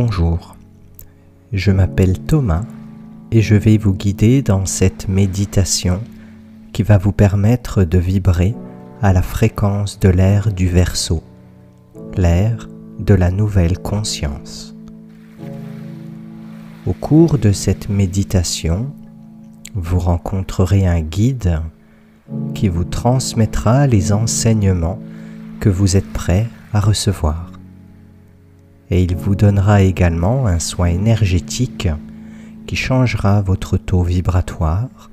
Bonjour, je m'appelle Thomas et je vais vous guider dans cette méditation qui va vous permettre de vibrer à la fréquence de l'air du Verseau, l'air de la nouvelle conscience. Au cours de cette méditation, vous rencontrerez un guide qui vous transmettra les enseignements que vous êtes prêt à recevoir. Et il vous donnera également un soin énergétique qui changera votre taux vibratoire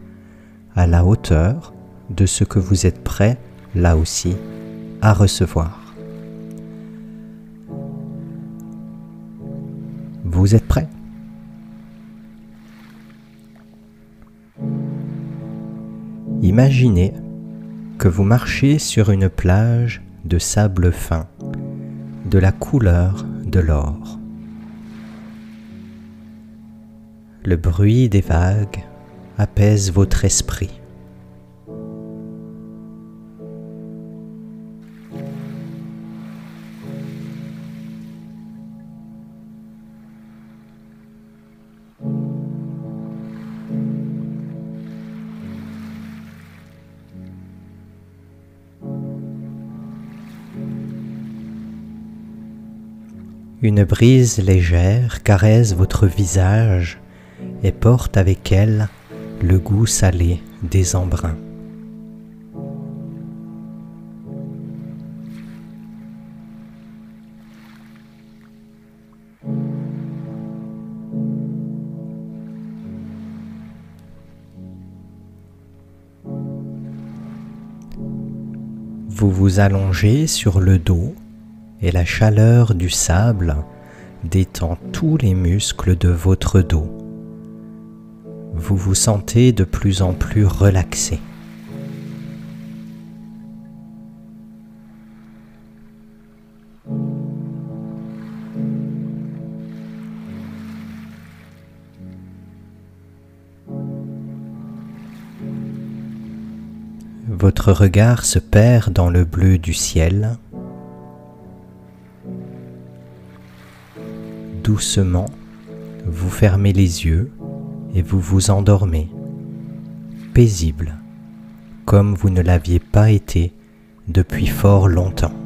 à la hauteur de ce que vous êtes prêt, là aussi, à recevoir. Vous êtes prêt? Imaginez que vous marchez sur une plage de sable fin, de la couleur Le bruit des vagues apaise votre esprit. Une brise légère caresse votre visage et porte avec elle le goût salé des embruns. Vous vous allongez sur le dos et la chaleur du sable détend tous les muscles de votre dos. Vous vous sentez de plus en plus relaxé. Votre regard se perd dans le bleu du ciel doucement, vous fermez les yeux et vous vous endormez, paisible, comme vous ne l'aviez pas été depuis fort longtemps.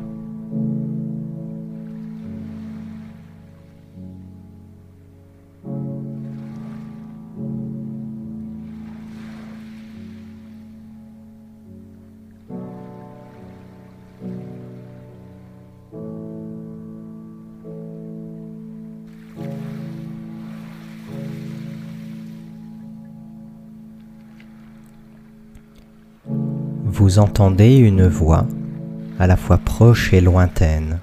Vous entendez une voix à la fois proche et lointaine.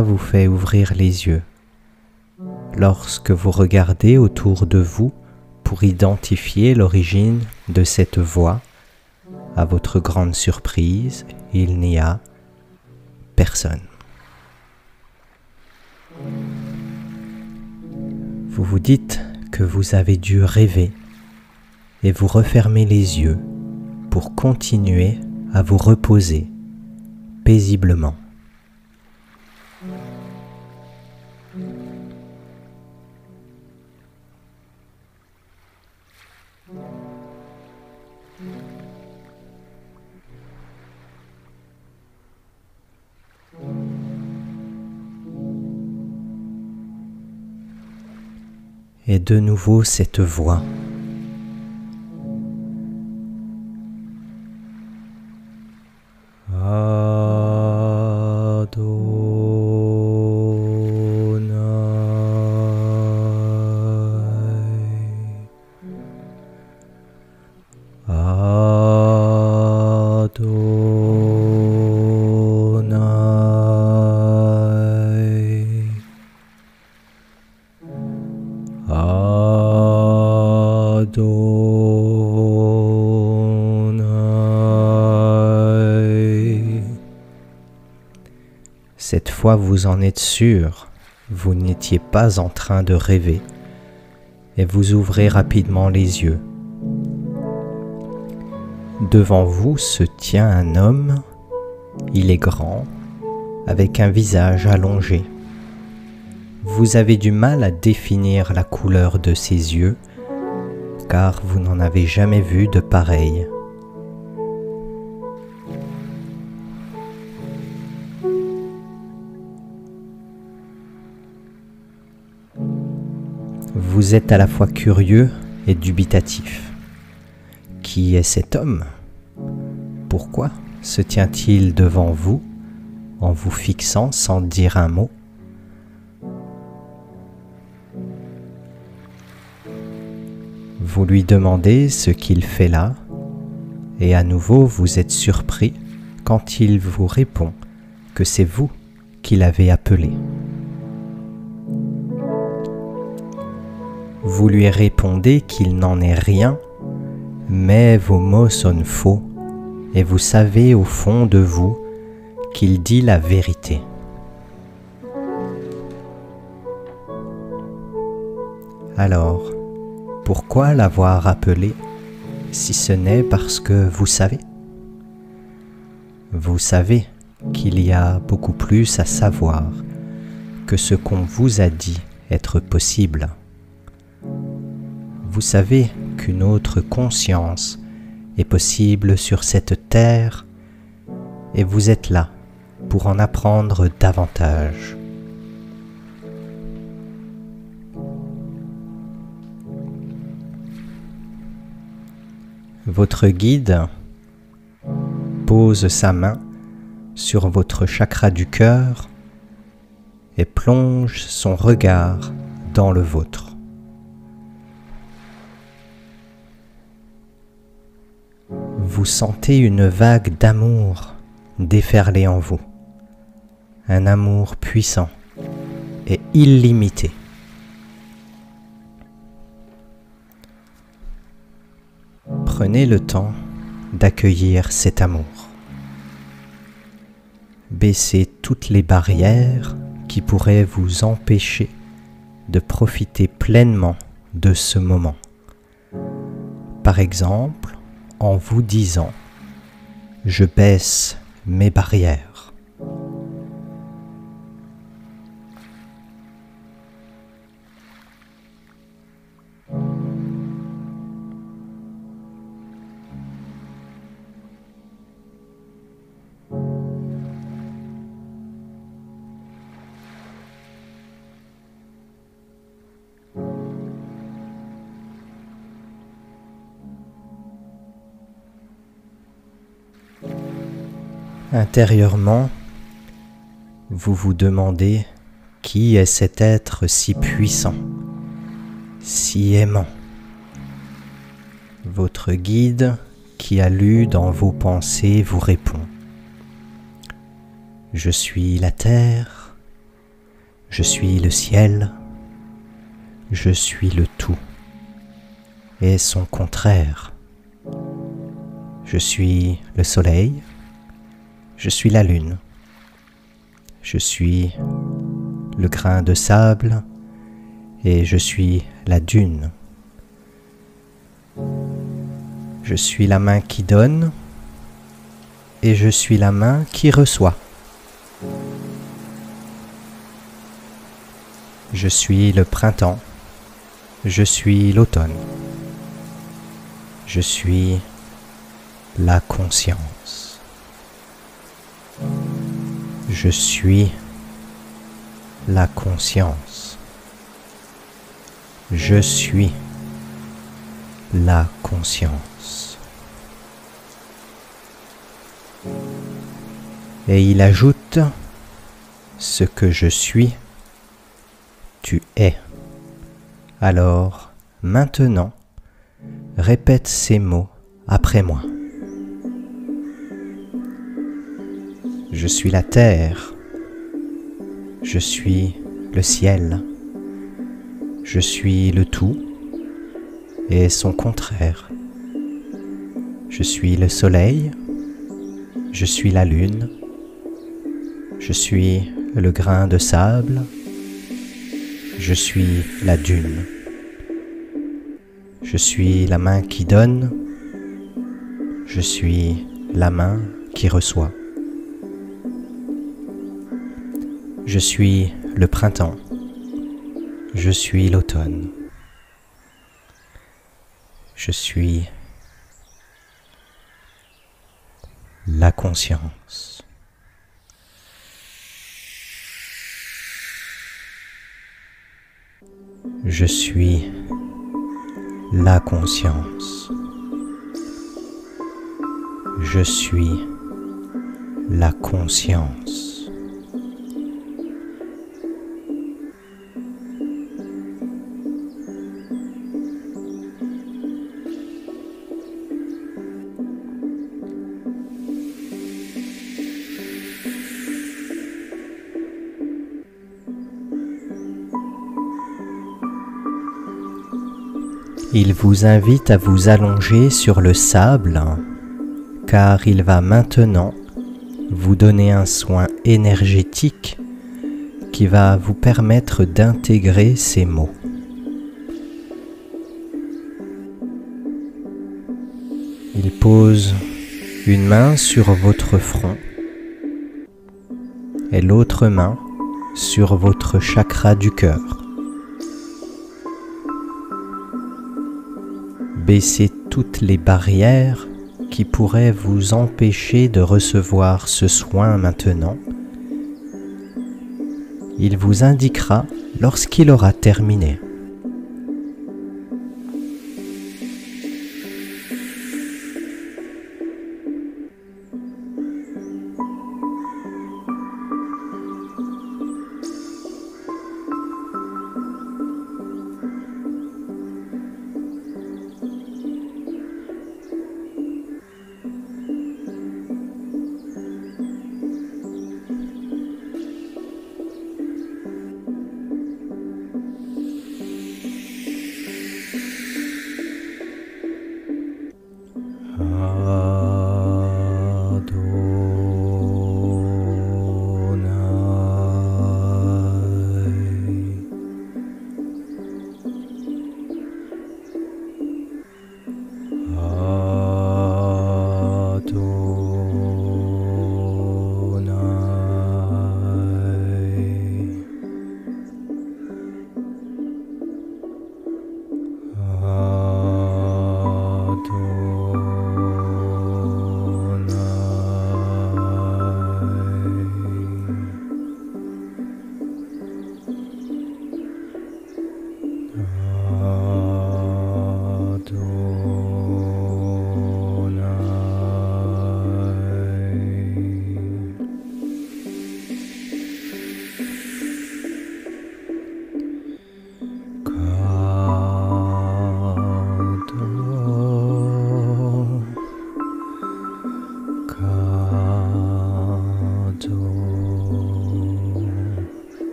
Vous fait ouvrir les yeux lorsque vous regardez autour de vous pour identifier l'origine de cette voix. À votre grande surprise, il n'y a personne. Vous vous dites que vous avez dû rêver et vous refermez les yeux pour continuer à vous reposer paisiblement. De nouveau cette voix Cette fois vous en êtes sûr, vous n'étiez pas en train de rêver. Et vous ouvrez rapidement les yeux. Devant vous se tient un homme, il est grand, avec un visage allongé. Vous avez du mal à définir la couleur de ses yeux, car vous n'en avez jamais vu de pareil. Vous êtes à la fois curieux et dubitatif. Qui est cet homme? Pourquoi se tient-il devant vous en vous fixant sans dire un mot? Vous lui demandez ce qu'il fait là et à nouveau vous êtes surpris quand il vous répond que c'est vous qui l'avez appelé. Vous lui répondez qu'il n'en est rien, mais vos mots sonnent faux, et vous savez au fond de vous qu'il dit la vérité. Alors, pourquoi l'avoir appelé si ce n'est parce que vous savez? Vous savez qu'il y a beaucoup plus à savoir que ce qu'on vous a dit être possible vous savez qu'une autre conscience est possible sur cette terre et vous êtes là pour en apprendre davantage. Votre guide pose sa main sur votre chakra du cœur et plonge son regard dans le vôtre. vous sentez une vague d'amour déferler en vous. Un amour puissant et illimité. Prenez le temps d'accueillir cet amour. Baissez toutes les barrières qui pourraient vous empêcher de profiter pleinement de ce moment. Par exemple, en vous disant ⁇ Je baisse mes barrières Intérieurement, vous vous demandez qui est cet être si puissant, si aimant. Votre guide qui a lu dans vos pensées vous répond. Je suis la terre, je suis le ciel, je suis le tout et son contraire. Je suis le soleil, je suis la lune. Je suis le grain de sable et je suis la dune. Je suis la main qui donne et je suis la main qui reçoit. Je suis le printemps, je suis l'automne, je suis la conscience. Je suis la conscience. Je suis la conscience. Et il ajoute, ce que je suis, tu es. Alors, maintenant, répète ces mots après moi. Je suis la terre. Je suis le ciel. Je suis le tout et son contraire. Je suis le soleil, je suis la lune, je suis le grain de sable, je suis la dune, je suis la main qui donne, je suis la main qui reçoit. Je suis le printemps. Je suis l'automne. Je suis la conscience. Je suis la conscience. Je suis la conscience. Il vous invite à vous allonger sur le sable car il va maintenant vous donner un soin énergétique qui va vous permettre d'intégrer ces mots. Il pose une main sur votre front et l'autre main sur votre chakra du cœur. Baissez toutes les barrières qui pourraient vous empêcher de recevoir ce soin maintenant. Il vous indiquera lorsqu'il aura terminé.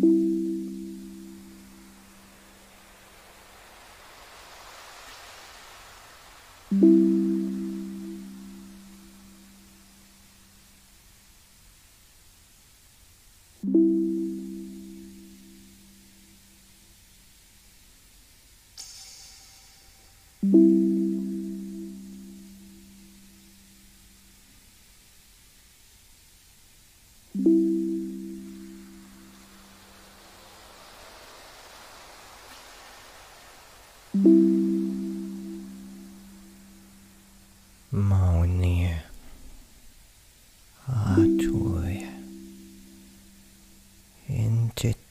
thank mm -hmm. you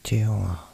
这样啊。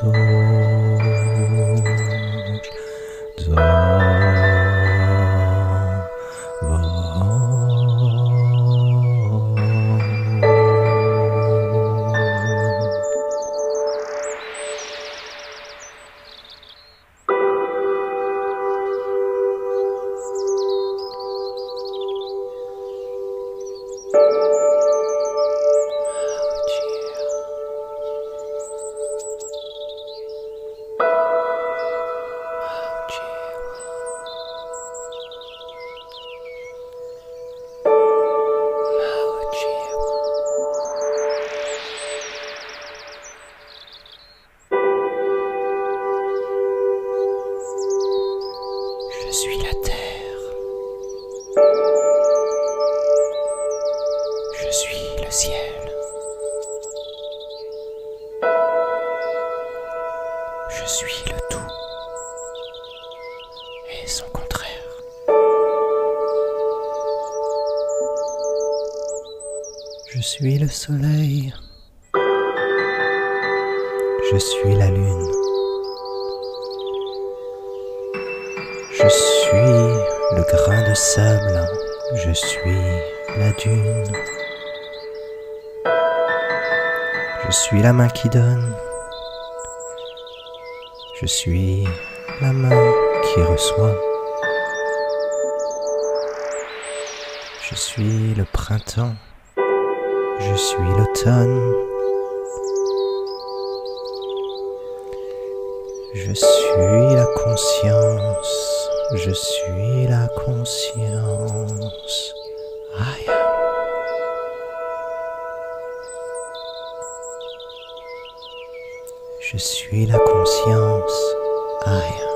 嘟 son contraire. Je suis le soleil. Je suis la lune. Je suis le grain de sable. Je suis la dune. Je suis la main qui donne. Je suis la main qui reçoit. Je suis le printemps. Je suis l'automne. Je suis la conscience. Je suis la conscience. Aïe. Je suis la conscience. Aïe.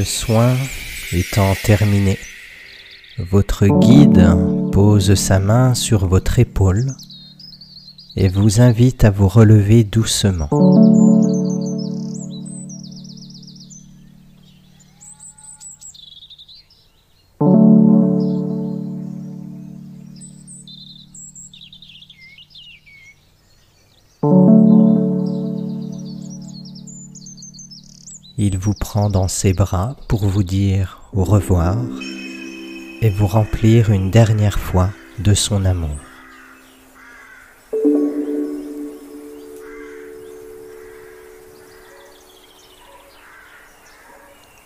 Le soin étant terminé, votre guide pose sa main sur votre épaule et vous invite à vous relever doucement. Dans ses bras pour vous dire au revoir et vous remplir une dernière fois de son amour.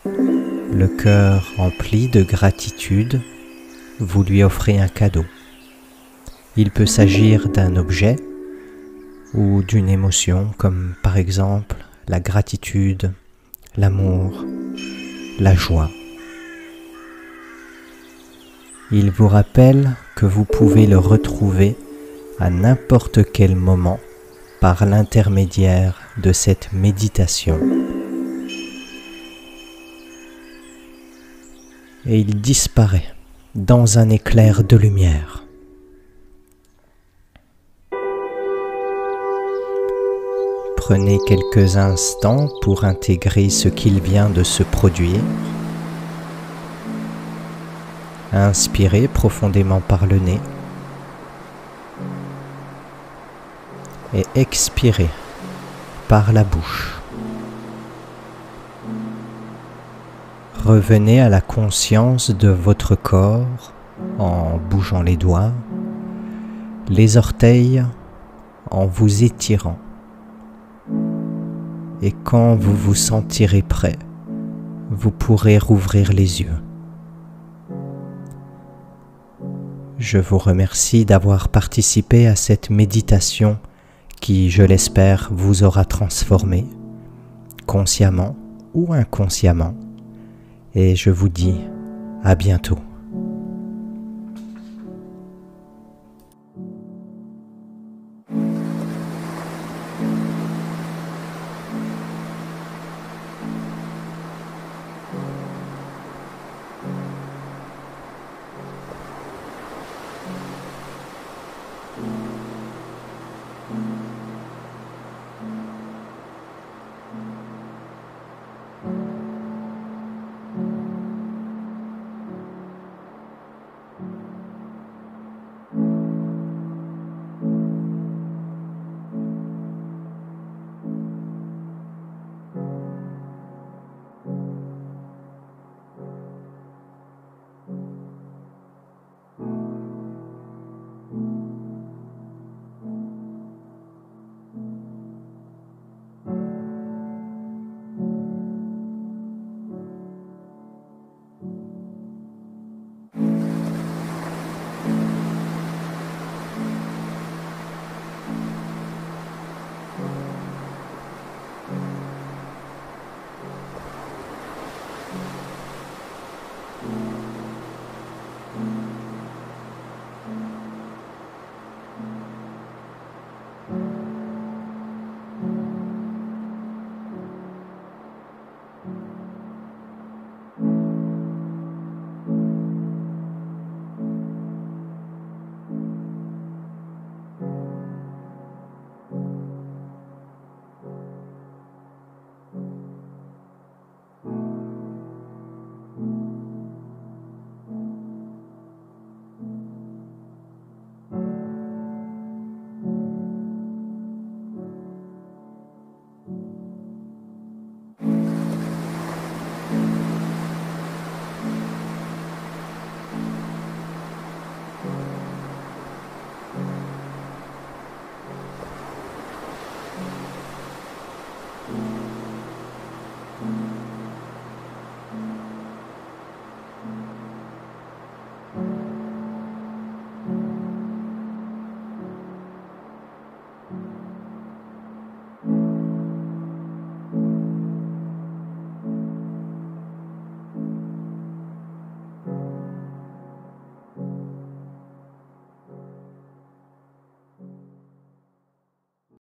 Le cœur rempli de gratitude, vous lui offrez un cadeau. Il peut s'agir d'un objet ou d'une émotion comme par exemple la gratitude l'amour, la joie. Il vous rappelle que vous pouvez le retrouver à n'importe quel moment par l'intermédiaire de cette méditation. Et il disparaît dans un éclair de lumière. Prenez quelques instants pour intégrer ce qu'il vient de se produire. Inspirez profondément par le nez et expirez par la bouche. Revenez à la conscience de votre corps en bougeant les doigts, les orteils en vous étirant et quand vous vous sentirez prêt, vous pourrez rouvrir les yeux. Je vous remercie d'avoir participé à cette méditation qui, je l'espère, vous aura transformé, consciemment ou inconsciemment, et je vous dis à bientôt.